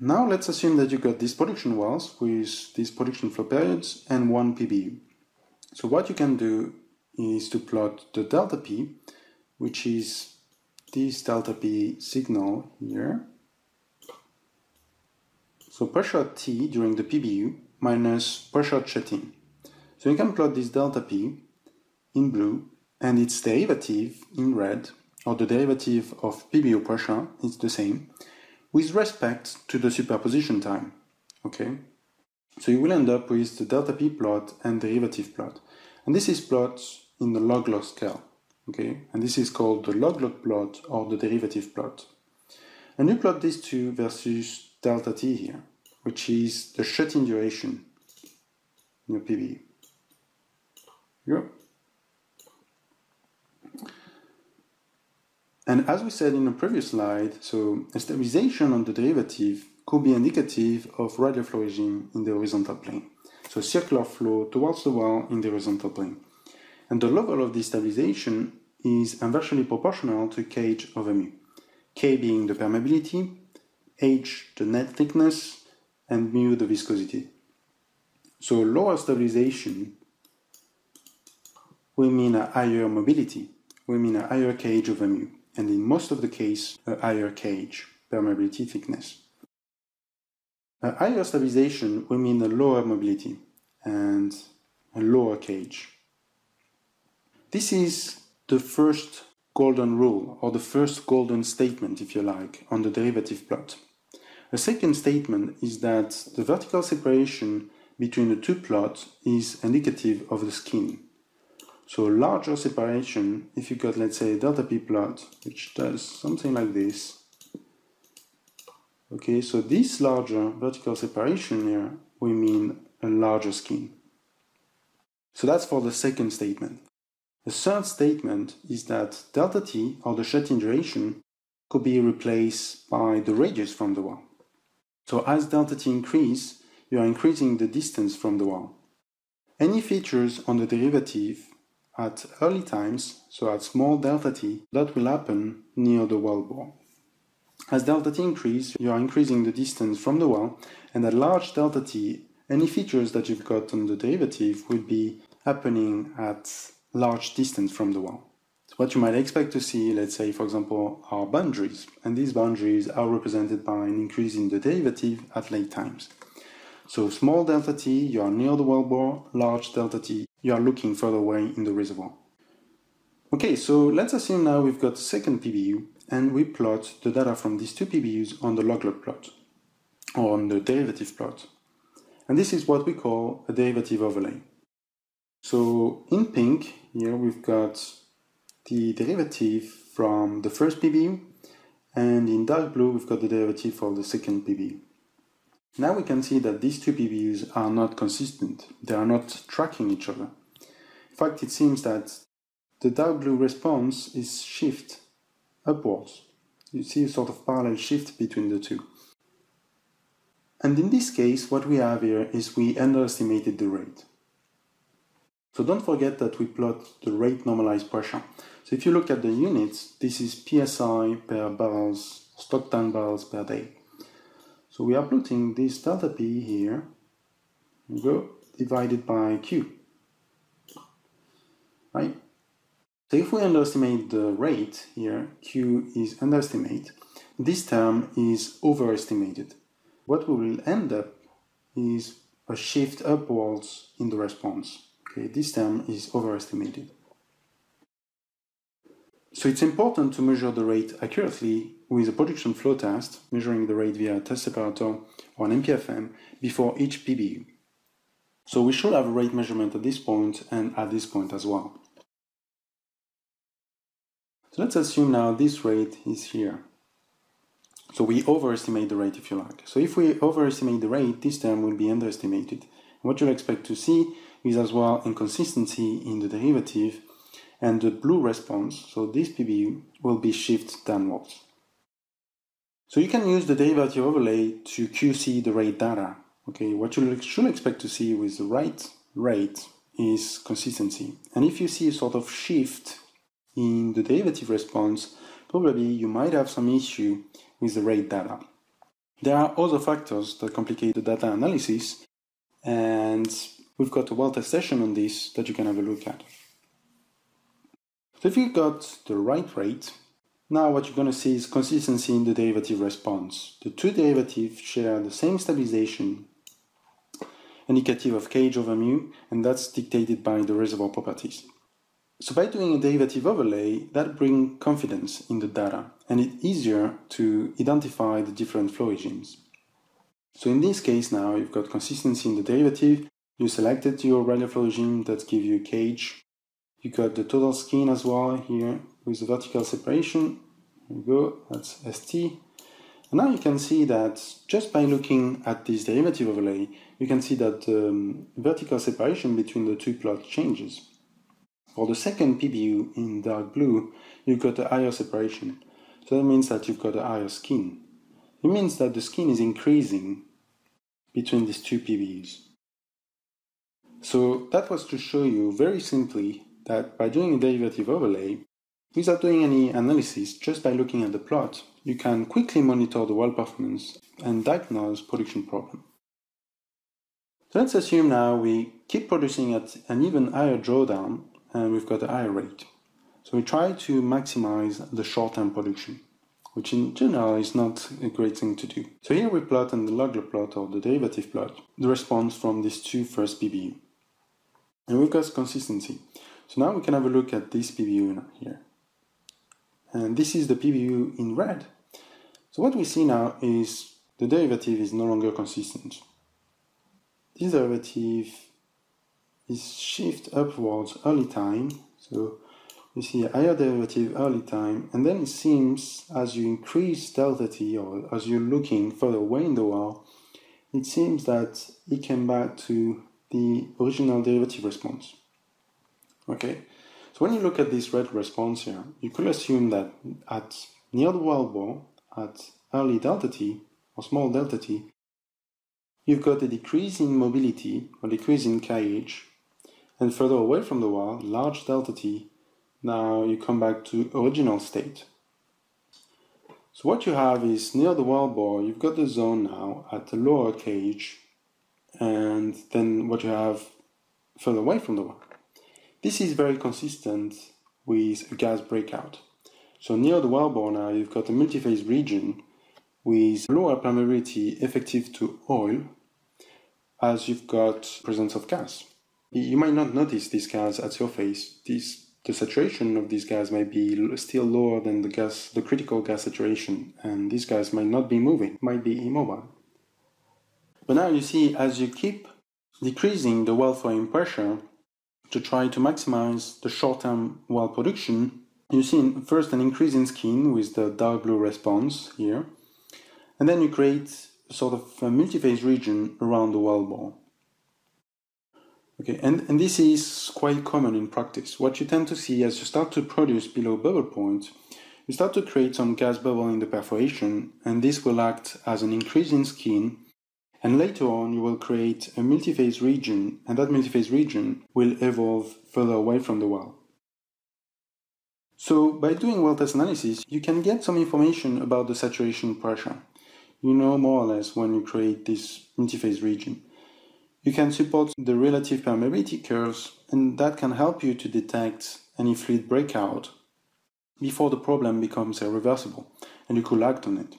Now let's assume that you got these production wells with these production flow periods and one PBU. So what you can do is to plot the delta P, which is this delta P signal here. So pressure at T during the PBU minus pressure at. So you can plot this delta P in blue and its derivative in red, or the derivative of PBU pressure is the same, with respect to the superposition time. Okay? So you will end up with the delta P plot and derivative plot. And this is plot in the log-log scale. Okay? And this is called the log-log plot or the derivative plot. And you plot these two versus delta T here, which is the shut-in duration in your PBU. Yep. And as we said in the previous slide, so a stabilization on the derivative could be indicative of radial flow regime in the horizontal plane. So circular flow towards the wall in the horizontal plane. And the level of this stabilization is inversely proportional to kh over mu. K being the permeability, h the net thickness, and mu the viscosity. So lower stabilization will mean a higher mobility, will mean a higher kh over mu and in most of the case, a higher kh permeability thickness. A higher stabilization will mean a lower mobility and a lower kh. This is the first golden rule, or the first golden statement, if you like, on the derivative plot. A second statement is that the vertical separation between the two plots is indicative of the skin. So larger separation, if you got, let's say, a delta p plot, which does something like this. Okay, so this larger vertical separation here we mean a larger skin. So that's for the second statement. The third statement is that delta t, or the shut-in duration, could be replaced by the radius from the wall. So as delta t increase, you are increasing the distance from the wall. Any features on the derivative at early times, so at small delta t, that will happen near the well bore. As delta t increases, you are increasing the distance from the well, and at large delta t, any features that you've got on the derivative will be happening at large distance from the well. So what you might expect to see, let's say, for example, are boundaries, and these boundaries are represented by an increase in the derivative at late times. So small delta t, you are near the wellbore, large delta t, you are looking further away in the reservoir. Okay, so let's assume now we've got second PBU and we plot the data from these two PBUs on the log-log plot or on the derivative plot. And this is what we call a derivative overlay. So in pink, here we've got the derivative from the first PBU and in dark blue we've got the derivative for the second PBU. Now we can see that these two PBUs are not consistent. They are not tracking each other. In fact, it seems that the dark blue response is shift upwards. You see a sort of parallel shift between the two. And in this case, what we have here is we underestimated the rate. So don't forget that we plot the rate normalized pressure. So if you look at the units, this is PSI per barrels, stock tank barrels per day. So we are plotting this delta P here, go, divided by Q. Right? So if we underestimate the rate here, Q is underestimate, this term is overestimated. What we will end up is a shift upwards in the response. Okay, this term is overestimated. So it's important to measure the rate accurately with a production flow test, measuring the rate via a test separator or an MPFM before each PBU. So we should have a rate measurement at this point and at this point as well. So let's assume now this rate is here. So we overestimate the rate if you like. So if we overestimate the rate, this term will be underestimated. what you'll expect to see is as well inconsistency in the derivative and the blue response, so this PBU, will be shift downwards. So you can use the derivative overlay to QC the rate data. Okay, what you should expect to see with the right rate is consistency. And if you see a sort of shift in the derivative response, probably you might have some issue with the rate data. There are other factors that complicate the data analysis, and we've got a well-test session on this that you can have a look at. So if you got the right rate, now what you're going to see is consistency in the derivative response. The two derivatives share the same stabilization indicative of kh over mu, and that's dictated by the reservoir properties. So by doing a derivative overlay, that brings confidence in the data, and it's easier to identify the different flow regimes. So in this case now, you've got consistency in the derivative, you selected your radial flow regime that gives you kh, you got the total skin as well here with the vertical separation, there we go, that's ST. And now you can see that just by looking at this derivative overlay, you can see that um, vertical separation between the two plots changes. For the second PBU in dark blue, you've got a higher separation. So that means that you've got a higher skin. It means that the skin is increasing between these two PBUs. So that was to show you very simply that by doing a derivative overlay, without doing any analysis, just by looking at the plot, you can quickly monitor the well performance and diagnose production problem. So let's assume now we keep producing at an even higher drawdown and we've got a higher rate. So we try to maximize the short-term production, which in general is not a great thing to do. So here we plot on the log-log plot or the derivative plot the response from these two first PBU. And we've got consistency. So now we can have a look at this PBU here. And this is the PBU in red. So what we see now is the derivative is no longer consistent. This derivative is shift upwards early time. So you see a higher derivative early time, and then it seems as you increase delta t, or as you're looking further away in the well, it seems that it came back to the original derivative response. Okay, so when you look at this red response here, you could assume that at near the well bore, at early delta t, or small delta t, you've got a decrease in mobility, or decrease in KH, and further away from the well, large delta t, now you come back to original state. So what you have is near the well bore, you've got the zone now at the lower KH, and then what you have further away from the well. This is very consistent with a gas breakout. So near the well bore now, you've got a multi-phase region with lower permeability effective to oil as you've got presence of gas. You might not notice this gas at surface. This, the saturation of this gas might be still lower than the gas, the critical gas saturation, and this gas might not be moving, might be immobile. But now you see, as you keep decreasing the well flowing pressure to try to maximize the short-term well production, you see first an increase in skin with the dark blue response here, and then you create a sort of a multi-phase region around the well bore. Okay, and, and this is quite common in practice. What you tend to see as you start to produce below bubble point, you start to create some gas bubble in the perforation, and this will act as an increase in skin. And later on, you will create a multiphase region, and that multiphase region will evolve further away from the well. So, by doing well test analysis, you can get some information about the saturation pressure. You know more or less when you create this multiphase region. You can support the relative permeability curves, and that can help you to detect any fluid breakout before the problem becomes irreversible and you could act on it.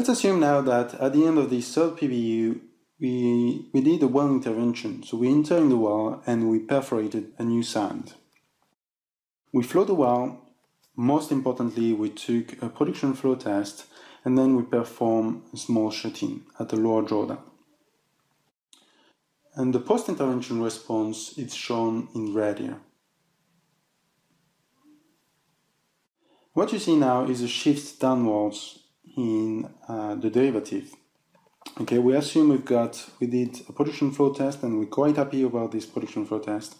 Let's assume now that at the end of this third PBU, we, we did a well intervention. So we entered in the well and we perforated a new sand. We flowed the well. Most importantly, we took a production flow test and then we perform a small shut-in at the lower drawdown. And the post-intervention response is shown in red here. What you see now is a shift downwards in uh, the derivative. Okay, we assume we've got, we did a production flow test and we're quite happy about this production flow test.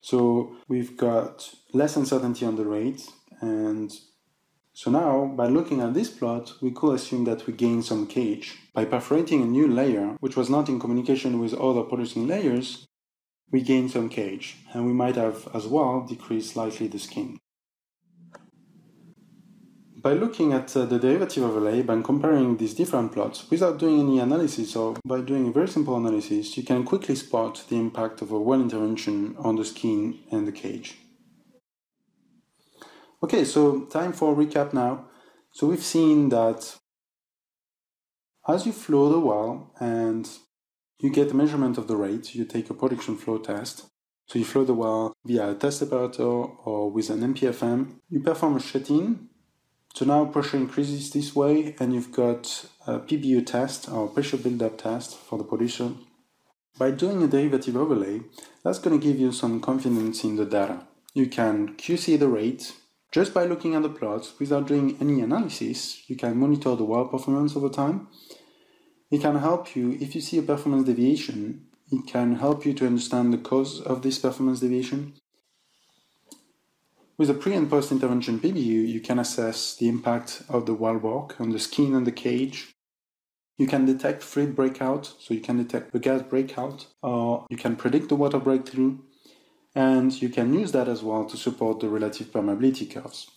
So we've got less uncertainty on the rate and so now, by looking at this plot, we could assume that we gain some kh. By perforating a new layer, which was not in communication with other producing layers, we gain some kh and we might have as well decreased slightly the skin. By looking at uh, the derivative overlay, and comparing these different plots without doing any analysis or by doing a very simple analysis, you can quickly spot the impact of a well intervention on the skin and the kh. Okay, so time for a recap now. So we've seen that as you flow the well and you get a measurement of the rate, you take a production flow test. So you flow the well via a test separator or with an MPFM. You perform a shut-in. So now pressure increases this way and you've got a PBU test or pressure build-up test for the pollution. By doing a derivative overlay, that's going to give you some confidence in the data. You can QC the rate, just by looking at the plots without doing any analysis, you can monitor the well performance over time. It can help you, if you see a performance deviation, it can help you to understand the cause of this performance deviation. With a pre and post intervention PBU, you can assess the impact of the well work on the skin and the kh. You can detect fluid breakout, so you can detect the gas breakout, or you can predict the water breakthrough and you can use that as well to support the relative permeability curves.